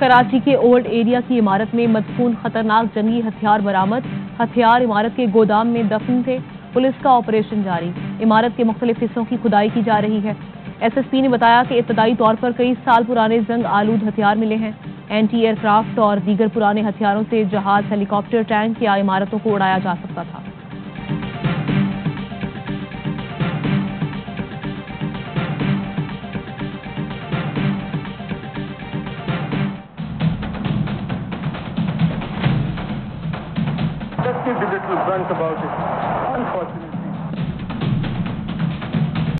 कराची के old area की इमारत में मदफून खतरनाक जंगी हथियार बरामद। हथियार इमारत के गोदाम में दफन थे। पुलिस का ऑपरेशन जारी। इमारत के मुख्तलिफ़ हिस्सों की खुदाई की जा रही है। एसएसपी ने बताया कि इब्तदाई तौर पर कई साल पुराने जंग आलूद हथियार मिले हैं। एंटी एयरक्राफ्ट और दीगर पुराने हथियारों से जहाज़, हेलीकॉप्टर, टैंक या इमारतों को उड़ाया जा सकता था। active a little branch about it.